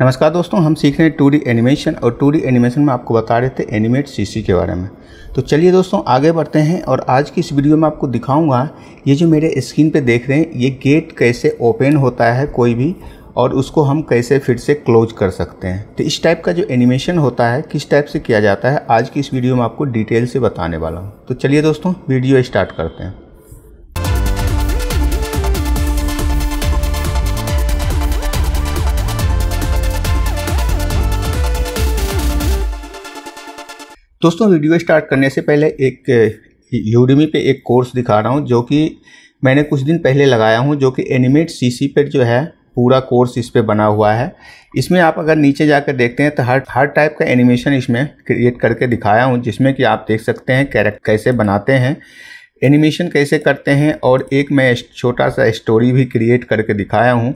नमस्कार दोस्तों, हम सीख रहे हैं टू डी एनिमेशन और टू डी एनिमेशन में आपको बता रहे थे एनिमेट सीसी के बारे में। तो चलिए दोस्तों, आगे बढ़ते हैं और आज की इस वीडियो में आपको दिखाऊँगा, ये जो मेरे स्क्रीन पे देख रहे हैं, ये गेट कैसे ओपन होता है कोई भी और उसको हम कैसे फिर से क्लोज कर सकते हैं। तो इस टाइप का जो एनिमेशन होता है, किस टाइप से किया जाता है, आज की इस वीडियो में आपको डिटेल से बताने वाला हूँ। तो चलिए दोस्तों, वीडियो स्टार्ट करते हैं। दोस्तों, वीडियो स्टार्ट करने से पहले एक यूडमी पे एक कोर्स दिखा रहा हूँ, जो कि मैंने कुछ दिन पहले लगाया हूँ, जो कि एनिमेट सीसी पर जो है, पूरा कोर्स इस पर बना हुआ है। इसमें आप अगर नीचे जाकर देखते हैं तो हर हर टाइप का एनिमेशन इसमें क्रिएट करके दिखाया हूँ, जिसमें कि आप देख सकते हैं कैरेक्टर कैसे बनाते हैं एनिमेशन कैसे करते हैं, और एक मैं छोटा सा स्टोरी भी क्रिएट करके दिखाया हूँ।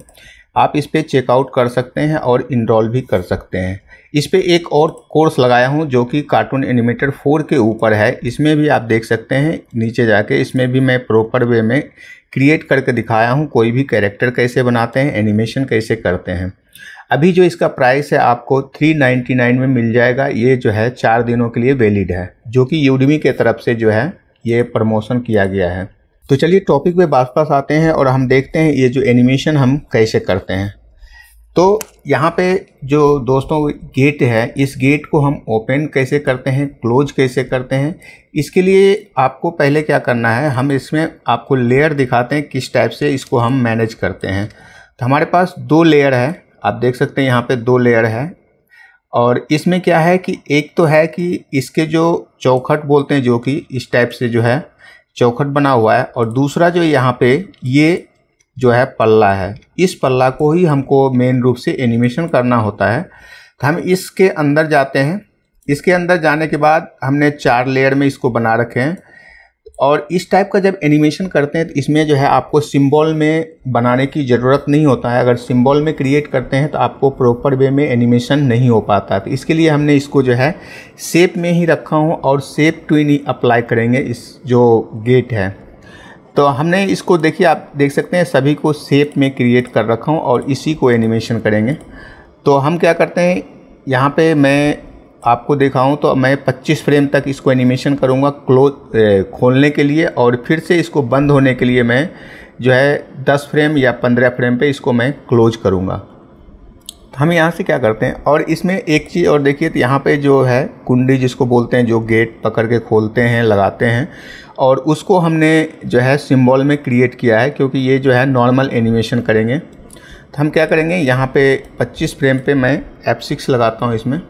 आप इस पर चेकआउट कर सकते हैं और इनरोल भी कर सकते हैं। इस पर एक और कोर्स लगाया हूँ जो कि कार्टून एनिमेटर फोर के ऊपर है। इसमें भी आप देख सकते हैं, नीचे जाके इसमें भी मैं प्रॉपर वे में क्रिएट करके दिखाया हूँ, कोई भी कैरेक्टर कैसे बनाते हैं, एनिमेशन कैसे करते हैं। अभी जो इसका प्राइस है, आपको 399 में मिल जाएगा। ये जो है, चार दिनों के लिए वैलिड है, जो कि यूडमी के तरफ़ से जो है, ये प्रमोशन किया गया है। तो चलिए, टॉपिक पे वापस आते हैं और हम देखते हैं ये जो एनिमेशन हम कैसे करते हैं। तो यहाँ पे जो दोस्तों गेट है, इस गेट को हम ओपन कैसे करते हैं क्लोज कैसे करते हैं, इसके लिए आपको पहले क्या करना है, हम इसमें आपको लेयर दिखाते हैं किस टाइप से इसको हम मैनेज करते हैं। तो हमारे पास दो लेयर है, आप देख सकते हैं यहाँ पे दो लेयर है। और इसमें क्या है कि एक तो है कि इसके जो चौखट बोलते हैं जो कि इस टाइप से जो है, चौखट बना हुआ है, और दूसरा जो यहाँ पे ये जो है पल्ला है। इस पल्ला को ही हमको मेन रूप से एनिमेशन करना होता है। तो हम इसके अंदर जाते हैं। इसके अंदर जाने के बाद हमने चार लेयर में इसको बना रखे हैं। और इस टाइप का जब एनिमेशन करते हैं तो इसमें जो है आपको सिंबल में बनाने की ज़रूरत नहीं होता है। अगर सिंबल में क्रिएट करते हैं तो आपको प्रॉपर वे में एनिमेशन नहीं हो पाता। तो इसके लिए हमने इसको जो है सेप में ही रखा हूँ और सेप ट्विन ही अप्लाई करेंगे इस जो गेट है। तो हमने इसको देखिए, आप देख सकते हैं, सभी को सेप में क्रिएट कर रखा हूँ और इसी को एनिमेशन करेंगे। तो हम क्या करते हैं, यहाँ पे मैं आपको दिखाऊँ तो मैं 25 फ्रेम तक इसको एनिमेशन करूँगा क्लोज खोलने के लिए और फिर से इसको बंद होने के लिए मैं जो है 10 फ्रेम या 15 फ्रेम पे इसको मैं क्लोज करूँगा। तो हम यहाँ से क्या करते हैं, और इसमें एक चीज़ और देखिए तो यहाँ पे जो है कुंडी जिसको बोलते हैं, जो गेट पकड़ के खोलते हैं, लगाते हैं और उसको हमने जो है सिंबल में क्रिएट किया है, क्योंकि ये जो है नॉर्मल एनिमेशन करेंगे। तो हम क्या करेंगे, यहाँ पे 25 फ्रेम पे मैं F6 लगाता हूँ इसमें।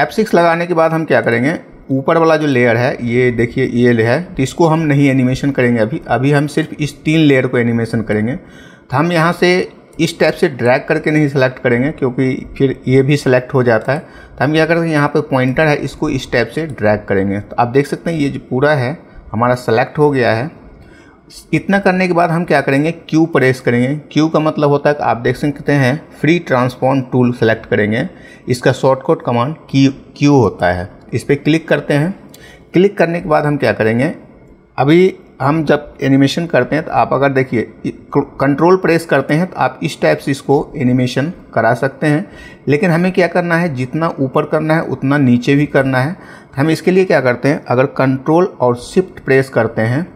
F6 लगाने के बाद हम क्या करेंगे, ऊपर वाला जो लेयर है, ये देखिए, ये है तो इसको हम नहीं एनिमेशन करेंगे अभी। अभी हम सिर्फ़ इस तीन लेयर को एनिमेशन करेंगे। तो हम यहाँ से इस टाइप से ड्रैग करके नहीं सेलेक्ट करेंगे, क्योंकि फिर ये भी सिलेक्ट हो जाता है। तो हम क्या करेंगे, यहाँ पे पॉइंटर है, इसको इस टाइप से ड्रैग करेंगे। तो आप देख सकते हैं, ये जो पूरा है हमारा सेलेक्ट हो गया है। इतना करने के बाद हम क्या करेंगे? क्यू प्रेस करेंगे। क्यू का मतलब होता है कि आप देख सकते हैं फ्री ट्रांसफॉर्म टूल सेलेक्ट करेंगे। इसका शॉर्टकट कमांड क्यू क्यू होता है। इस पर क्लिक करते हैं। क्लिक करने के बाद हम क्या करेंगे? अभी हम जब एनिमेशन करते हैं तो आप अगर देखिए कंट्रोल प्रेस करते हैं तो आप इस टाइप से इसको एनिमेशन करा सकते हैं। लेकिन हमें क्या करना है? जितना ऊपर करना है, उतना नीचे भी करना है। हम इसके लिए क्या करते हैं? अगर कंट्रोल और शिफ्ट प्रेस करते हैं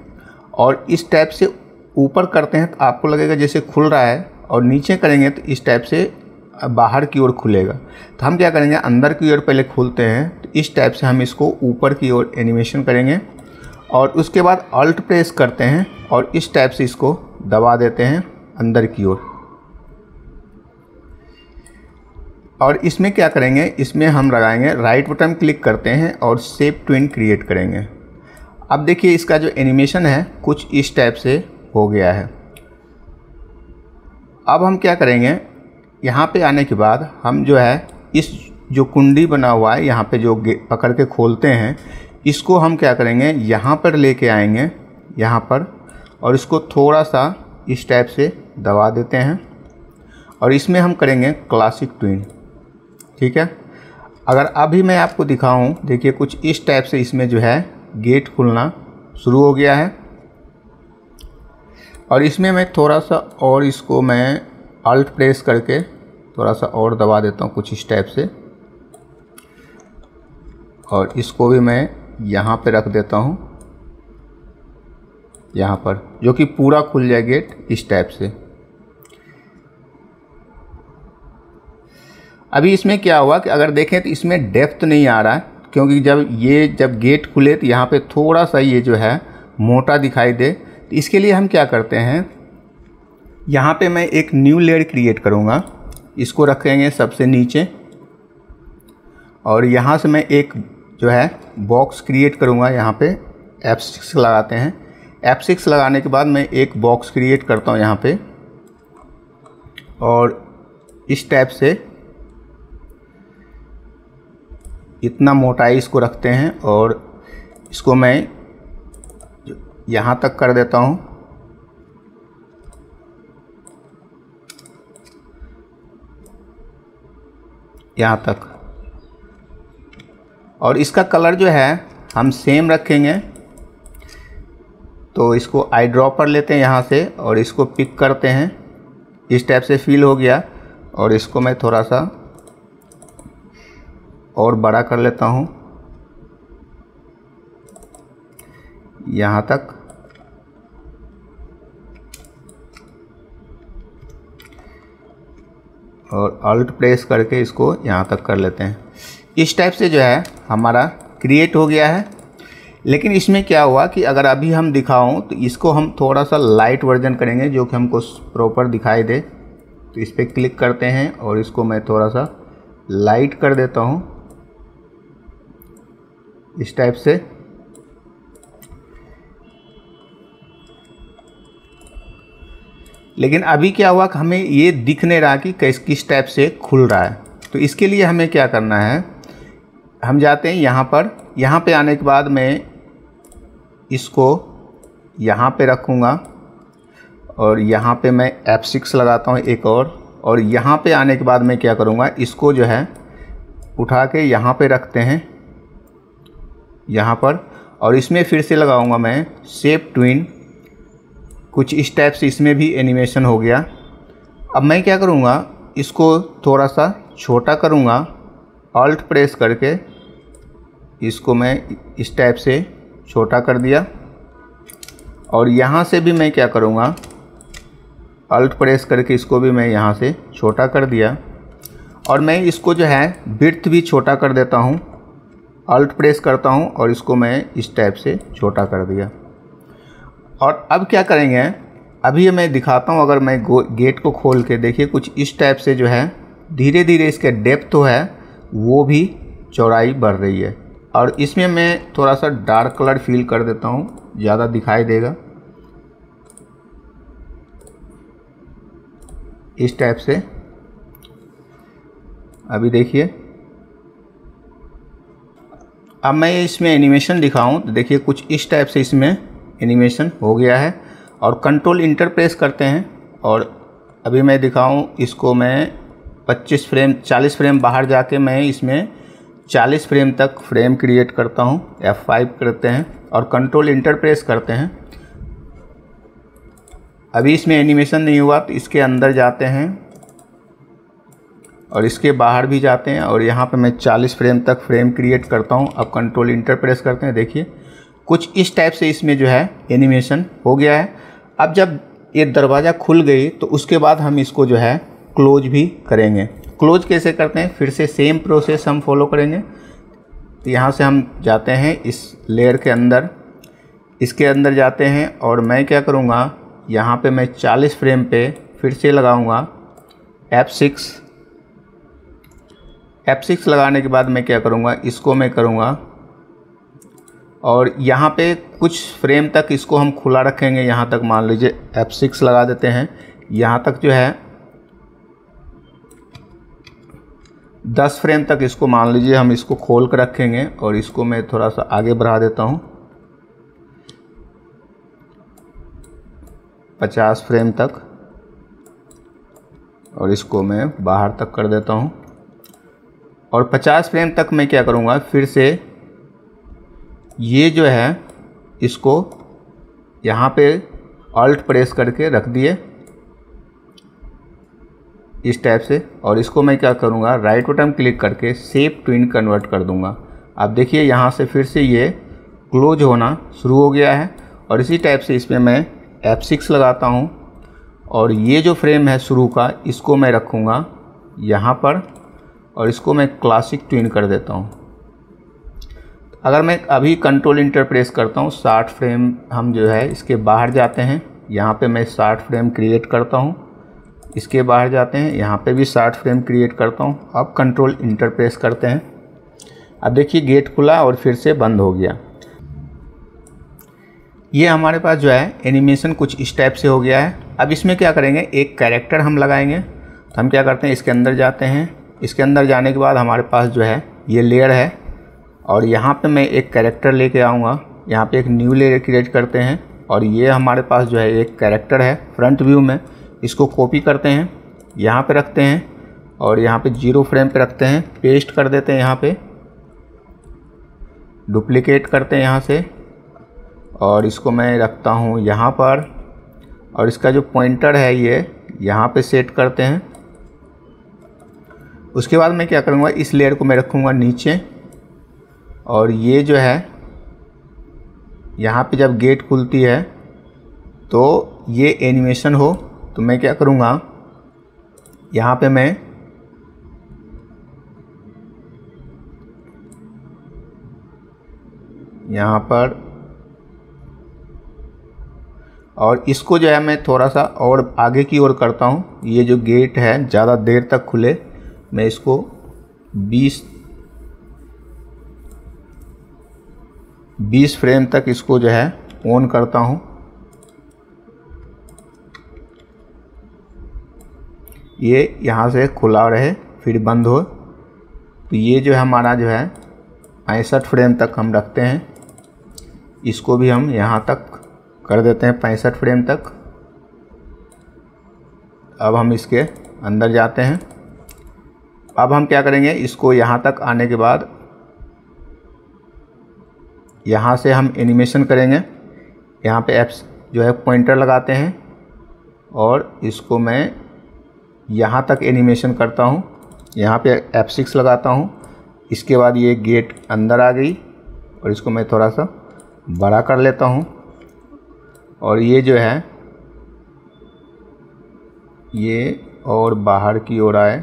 और इस टाइप से ऊपर करते हैं तो आपको लगेगा जैसे खुल रहा है और नीचे करेंगे तो इस टाइप से बाहर की ओर खुलेगा। तो हम क्या करेंगे? अंदर की ओर पहले खोलते हैं तो इस टाइप से हम इसको ऊपर की ओर एनिमेशन करेंगे और उसके बाद अल्ट प्रेस करते हैं और इस टाइप से इसको दबा देते हैं अंदर की ओर। और इसमें क्या करेंगे? इसमें हम लगाएँगे राइट बटन क्लिक करते हैं और सेप ट्विन क्रिएट करेंगे। अब देखिए इसका जो एनिमेशन है, कुछ इस टाइप से हो गया है। अब हम क्या करेंगे? यहाँ पे आने के बाद हम जो है, इस जो कुंडी बना हुआ है, यहाँ पे जो पकड़ के खोलते हैं, इसको हम क्या करेंगे? यहाँ पर लेके आएँगे, यहाँ पर, और इसको थोड़ा सा इस टाइप से दबा देते हैं। और इसमें हम करेंगे क्लासिक ट्विन ठीक है? अगर अभी मैं आपको दिखाऊँ, देखिए कुछ इस टाइप से इसमें जो है, गेट खुलना शुरू हो गया है। और इसमें मैं थोड़ा सा और इसको मैं अल्ट प्रेस करके थोड़ा सा और दबा देता हूँ कुछ इस टाइप से। और इसको भी मैं यहाँ पे रख देता हूँ। यहाँ पर, जो कि पूरा खुल जाए गेट इस टाइप से। अभी इसमें क्या हुआ कि अगर देखें तो इसमें डेप्थ नहीं आ रहा है, क्योंकि जब ये, जब गेट खुले तो यहाँ पे थोड़ा सा ये जो है मोटा दिखाई दे। तो इसके लिए हम क्या करते हैं, यहाँ पे मैं एक न्यू लेयर क्रिएट करूँगा। इसको रखेंगे सबसे नीचे। और यहाँ से मैं एक जो है बॉक्स क्रिएट करूँगा, यहाँ पे एफ़ सिक्स लगाते हैं। एफ़ सिक्स लगाने के बाद मैं एक बॉक्स क्रिएट करता हूँ यहाँ पे। और इस टाइप से इतना मोटाई इसको रखते हैं और इसको मैं यहाँ तक कर देता हूँ। यहाँ तक। और इसका कलर जो है, हम सेम रखेंगे। तो इसको आई ड्रॉपर लेते हैं यहाँ से और इसको पिक करते हैं। इस टाइप से फील हो गया और इसको मैं थोड़ा सा और बड़ा कर लेता हूँ। यहाँ तक। और अल्ट प्रेस करके इसको यहाँ तक कर लेते हैं। इस टाइप से जो है, हमारा क्रिएट हो गया है। लेकिन इसमें क्या हुआ कि अगर अभी हम दिखाऊँ तो इसको हम थोड़ा सा लाइट वर्जन करेंगे, जो कि हमको प्रॉपर दिखाई दे। तो इस पर क्लिक करते हैं और इसको मैं थोड़ा सा लाइट कर देता हूँ। इस टाइप से। लेकिन अभी क्या हुआ कि हमें ये दिख नहीं रहा कि किस किस टाइप से खुल रहा है। तो इसके लिए हमें क्या करना है, हम जाते हैं यहाँ पर। यहाँ पे आने के बाद मैं इसको यहाँ पे रखूँगा और यहाँ पे मैं F6 लगाता हूँ एक और। और यहाँ पे आने के बाद मैं क्या करूँगा, इसको जो है उठा के यहाँ पे रखते हैं। यहाँ पर। और इसमें फिर से लगाऊँगा मैं सेप ट्विन कुछ इस टाइप से इसमें भी एनिमेशन हो गया। अब मैं क्या करूँगा, इसको थोड़ा सा छोटा करूँगा। ऑल्ट प्रेस करके इसको मैं इस टाइप से छोटा कर दिया। और यहाँ से भी मैं क्या करूँगा अल्ट प्रेस करके इसको भी मैं यहाँ से छोटा कर दिया। और मैं इसको जो है बिर्थ भी छोटा कर देता हूँ। अल्ट प्रेस करता हूँ और इसको मैं इस टाइप से छोटा कर दिया। और अब क्या करेंगे? अभी मैं दिखाता हूँ, अगर मैं गेट को खोल के देखिए, कुछ इस टाइप से जो है धीरे धीरे इसके डेप्थ तो है, वो भी चौड़ाई बढ़ रही है। और इसमें मैं थोड़ा सा डार्क कलर फील कर देता हूँ, ज़्यादा दिखाई देगा। इस टाइप से। अभी देखिए। अब मैं इसमें एनिमेशन दिखाऊँ तो देखिए कुछ इस टाइप से इसमें एनिमेशन हो गया है। और कंट्रोल इंटर प्रेस करते हैं, और अभी मैं दिखाऊँ इसको मैं 25 फ्रेम 40 फ्रेम बाहर जाके मैं इसमें 40 फ्रेम तक फ्रेम क्रिएट करता हूँ F5 करते हैं, और कंट्रोल इंटर प्रेस करते हैं। अभी इसमें एनिमेशन नहीं हुआ तो इसके अंदर जाते हैं। और इसके बाहर भी जाते हैं और यहाँ पे मैं 40 फ्रेम तक फ्रेम क्रिएट करता हूँ। अब कंट्रोल इंटर प्रेस करते हैं। देखिए, कुछ इस टाइप से इसमें जो है एनिमेशन हो गया है। अब जब ये दरवाज़ा खुल गई तो उसके बाद हम इसको जो है क्लोज भी करेंगे। क्लोज कैसे करते हैं? फिर से सेम प्रोसेस हम फॉलो करेंगे। तो यहाँ से हम जाते हैं इस लेयर के अंदर। इसके अंदर जाते हैं और मैं क्या करूँगा? यहाँ पे मैं 40 फ्रेम पे फिर से लगाऊँगा। F6 F6 लगाने के बाद मैं क्या करूँगा? इसको मैं करूँगा। और यहाँ पे कुछ फ्रेम तक इसको हम खुला रखेंगे। यहाँ तक मान लीजिए F6 लगा देते हैं। यहाँ तक जो है 10 फ्रेम तक इसको मान लीजिए हम इसको खोल कर रखेंगे और इसको मैं थोड़ा सा आगे बढ़ा देता हूँ। 50 फ्रेम तक और इसको मैं बाहर तक कर देता हूँ। और 50 फ्रेम तक मैं क्या करूँगा? फिर से ये जो है, इसको यहाँ पे अल्ट प्रेस करके रख दिए। इस टाइप से। और इसको मैं क्या करूँगा? राइट बटन क्लिक करके सेप टू इन कन्वर्ट कर दूँगा। अब देखिए, यहाँ से फिर से ये क्लोज होना शुरू हो गया है। और इसी टाइप से इसमें मैं एफ़ सिक्स लगाता हूँ। और ये जो फ्रेम है शुरू का, इसको मैं रखूँगा यहाँ पर। और इसको मैं क्लासिक ट्विन कर देता हूँ। अगर मैं अभी कंट्रोल इंटर प्रेस करता हूँ, साठ फ्रेम हम जो है, इसके बाहर जाते हैं। यहाँ पे मैं साठ फ्रेम क्रिएट करता हूँ। इसके बाहर जाते हैं, यहाँ पे भी साठ फ्रेम क्रिएट करता हूँ। अब कंट्रोल इंटर प्रेस करते हैं। अब देखिए गेट खुला और फिर से बंद हो गया। ये हमारे पास जो है एनिमेशन कुछ इस टाइप से हो गया है। अब इसमें क्या करेंगे? एक कैरेक्टर हम लगाएँगे। तो हम क्या करते हैं? इसके अंदर जाते हैं। इसके अंदर जाने के बाद हमारे पास जो है, ये लेयर है। और यहाँ पे मैं एक कैरेक्टर लेके आऊँगा। यहाँ पे एक न्यू लेयर क्रिएट करते हैं। और ये हमारे पास जो है, एक कैरेक्टर है फ्रंट व्यू में। इसको कॉपी करते हैं, यहाँ पे रखते हैं। और यहाँ पे ज़ीरो फ्रेम पे रखते हैं पेस्ट कर देते हैं यहाँ पे। डुप्लीकेट करते हैं यहाँ से। और इसको मैं रखता हूँ यहाँ पर। और इसका जो पॉइंटर है ये, यहाँ पे सेट करते हैं। उसके बाद मैं क्या करूँगा, इस लेयर को मैं रखूँगा नीचे। और ये जो है, यहाँ पे जब गेट खुलती है तो ये एनिमेशन हो तो मैं क्या करूँगा, यहाँ पे मैं यहाँ पर और इसको जो है मैं थोड़ा सा और आगे की ओर करता हूँ। ये जो गेट है, ज़्यादा देर तक खुले। मैं इसको 20 20 फ्रेम तक इसको जो है ऑन करता हूँ। ये यहाँ से खुला रहे, फिर बंद हो। तो ये जो है हमारा जो है पैंसठ फ्रेम तक हम रखते हैं। इसको भी हम यहाँ तक कर देते हैं, पैंसठ फ्रेम तक। अब हम इसके अंदर जाते हैं। अब हम क्या करेंगे? इसको यहाँ तक आने के बाद यहाँ से हम एनिमेशन करेंगे। यहाँ पे एप्स जो है पॉइंटर लगाते हैं और इसको मैं यहाँ तक एनिमेशन करता हूँ। यहाँ पे एफ़ सिक्स लगाता हूँ। इसके बाद ये गेट अंदर आ गई और इसको मैं थोड़ा सा बड़ा कर लेता हूँ। और ये जो है, ये और बाहर की ओर आए।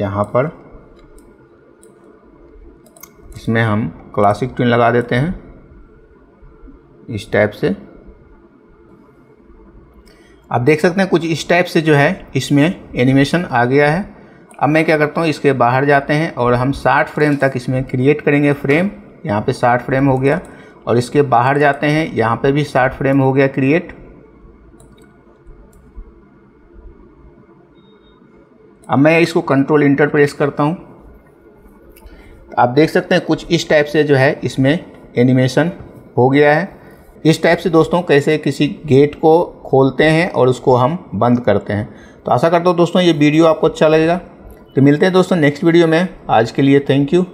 यहाँ पर। इसमें हम क्लासिक ट्विन लगा देते हैं। इस टाइप से। आप देख सकते हैं कुछ इस टाइप से जो है इसमें एनिमेशन आ गया है। अब मैं क्या करता हूँ, इसके बाहर जाते हैं और हम 60 फ्रेम तक इसमें क्रिएट करेंगे फ्रेम यहाँ पे 60 फ्रेम हो गया और इसके बाहर जाते हैं। यहाँ पे भी 60 फ्रेम हो गया क्रिएट अब मैं इसको कंट्रोल इंटर प्रेस करता हूँ। तो आप देख सकते हैं कुछ इस टाइप से जो है इसमें एनिमेशन हो गया है। इस टाइप से दोस्तों कैसे किसी गेट को खोलते हैं और उसको हम बंद करते हैं। तो आशा करता हूँ दोस्तों ये वीडियो आपको अच्छा लगेगा। तो मिलते हैं दोस्तों नेक्स्ट वीडियो में। आज के लिए थैंक यू